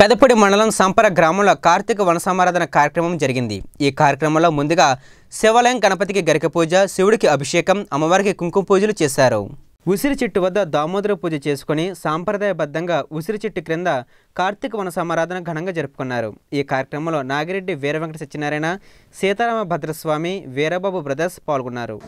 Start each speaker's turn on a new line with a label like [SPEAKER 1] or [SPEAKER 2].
[SPEAKER 1] పెదపూడి మండలం సంపర గ్రామంలో కార్తీక వన కార్యక్రమం జరిగింది. ఈ కార్యక్రమంలో ముందుగా శివాలయం గణపతికి గరిక పూజ శివుడికి అభిషేకం అమ్మవారికి కుంకుమ పూజలు చేశారు. ఉసిరి చెట్టు వద్ద దామోదర పూజ చేసుకుని సాంప్రదాయబద్ధంగా ఉసిరి చెట్టు క్రింద కార్తీక వన సమారాధన ఘనంగా జరుపుకున్నారు. ఈ కార్యక్రమంలో నాగిరెడ్డి వీరవెంకట సత్యనారాయణ సీతారామ భద్రస్వామి వీరబాబు బ్రదర్స్ పాల్గొన్నారు.